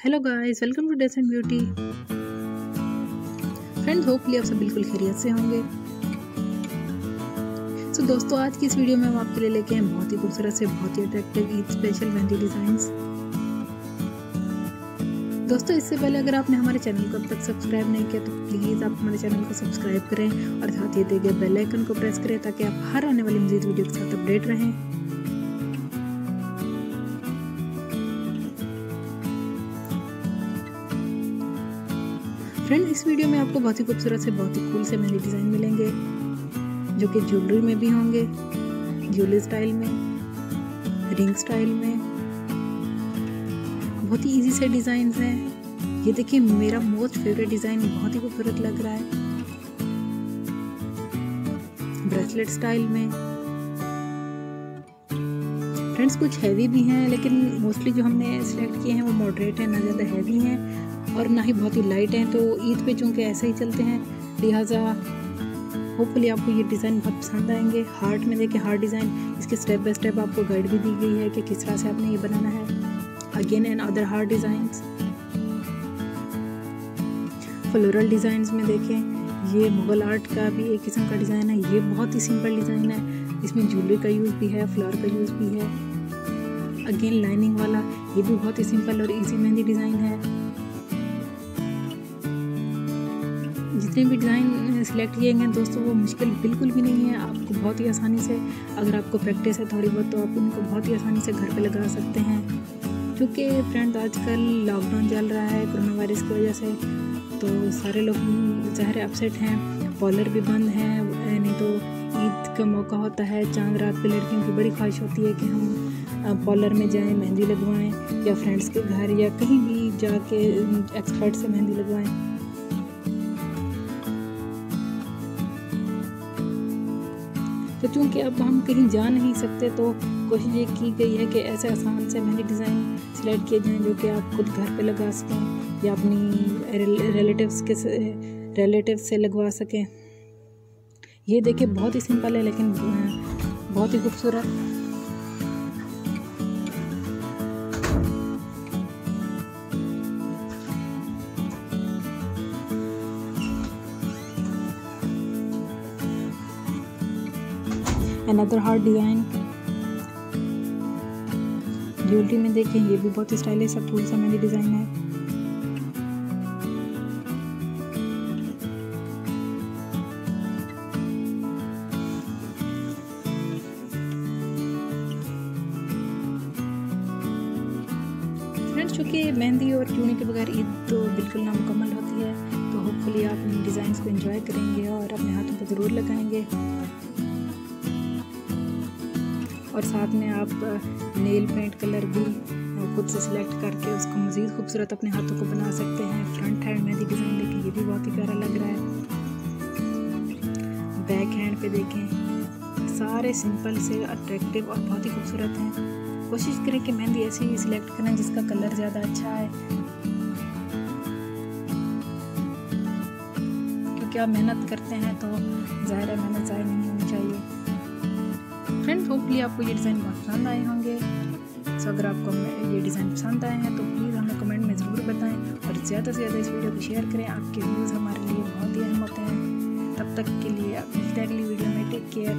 Hello guys welcome to Des and beauty friends hopefully आप सब बिल्कुल खैरियत से होंगे। सो so, दोस्तों आज की इस वीडियो में हम आपके लिए लेके हैं बहुत ही खूबसूरत से बहुत ही attractive Eid special mehndi designs दोस्तों इससे पहले अगर आपने हमारे चैनल को अब तक सब्सक्राइब नहीं किया तो प्लीज़ आप हमारे चैनल को सब्सक्राइब करें और साथ ही दिए गए बेल आइकन को प्रेस करें ताकि आप हर आने वाली मजीद वीडियो के साथ अपडेट रहें। फ्रेंड, इस वीडियो में आपको बहुत ही खूबसूरत से, बहुत ही कूल से मेहंदी डिज़ाइन मिलेंगे, जो कि ज्वेलरी में भी होंगे ज्वेलरी स्टाइल में रिंग स्टाइल में। बहुत ही इजी से डिज़ाइन हैं। ये देखिए, मेरा मोस्ट फेवरेट डिज़ाइन बहुत ही खूबसूरत लग रहा है। ब्रेसलेट स्टाइल में। फ्रेंड्स कुछ हैवी भी हैं, लेकिन मोस्टली जो हमने सिलेक्ट किए हैं वो मॉडरेट हैं, ना ज़्यादा हैवी हैं और ना ही बहुत ही लाइट हैं। तो ईद पे चूँकि ऐसे ही चलते हैं, लिहाजा होपफुली आपको ये डिज़ाइन बहुत पसंद आएँगे। हार्ट में देखिए हार्ट डिज़ाइन इसके स्टेप बाय स्टेप आपको गाइड भी दी गई है कि किस तरह से आपने ये बनाना है। Again and other heart designs floral designs में देखें ये मुग़ल आर्ट का भी एक किस्म का डिज़ाइन है, ये बहुत ही सिंपल डिज़ाइन है। इसमें ज्वेलरी का यूज़ भी है फ्लावर का यूज़ भी है। अगेन लाइनिंग वाला, ये भी बहुत ही सिंपल और इजी मेहंदी डिज़ाइन है। जितने भी डिज़ाइन सिलेक्ट किए गए दोस्तों, वो मुश्किल बिल्कुल भी नहीं है। आपको बहुत ही आसानी से, अगर आपको प्रैक्टिस है थोड़ी बहुत तो आप उनको बहुत ही आसानी से घर पे लगा सकते हैं। क्योंकि फ्रेंड आजकल लॉकडाउन चल रहा है कोरोना वायरस की वजह से तो सारे लोग, ज़ाहिर अपसेट हैं। पॉलर भी बंद हैं नहीं तो ईद का मौका होता है, चाँद रात पे लड़कियों की बड़ी ख्वाहिश होती है कि हम पॉलर में जाएँ, मेहंदी लगवाएँ, या फ्रेंड्स के घर, या कहीं भी जाके एक्सपर्ट से मेहंदी लगवाएँ। तो चूँकि अब हम कहीं जा नहीं सकते तो कोशिश ये की गई है कि ऐसे आसान से मेहंदी डिज़ाइन सिलेक्ट किए जाएँ, जो कि आप खुद घर पे लगा सकें, या अपनी रिलेटिव्स के रिलेटिव्स से लगवा सकें। ये देखिए बहुत ही सिंपल है, लेकिन बहुत ही खूबसूरत। अनदर हार्ड डिज़ाइन ज्वेलरी में देखें ये भी बहुत स्टाइलिश है, फूल सा मेरी डिज़ाइन है। चूँकि मेहंदी और चूनी के बगैर ईद तो बिल्कुल नामुकम्मल होती है तो होपफुली आप इन डिज़ाइंस को एंजॉय करेंगे और अपने हाथों पर ज़रूर लगाएँगे। और साथ में आप नेल पेंट कलर भी खुद से सिलेक्ट करके उसको मज़ीद खूबसूरत अपने हाथों को बना सकते हैं। फ्रंट हैंड में डिज़ाइन देखिए ये भी बहुत ही प्यारा लग रहा है। बैक हैंड पे देखें, सारे सिंपल से अट्रैक्टिव और बहुत ही खूबसूरत हैं। कोशिश करें कि मेहंदी ऐसी ही सिलेक्ट करें जिसका कलर ज़्यादा अच्छा है क्योंकि आप मेहनत करते हैं तो ज़ाहिर मेहनत ज़ाहिर नहीं होनी चाहिए। फ्रेंड्स होपली आपको ये डिज़ाइन बहुत पसंद आए होंगे। सो अगर आपको ये डिज़ाइन पसंद आए हैं तो प्लीज़ हमें कमेंट में ज़रूर बताएँ और ज़्यादा से ज़्यादा इस वीडियो को शेयर करें। आपके व्यूज़ हमारे लिए बहुत ही अहम होते हैं। तब तक के लिए आप मिलते हैं अगली वीडियो में। Take care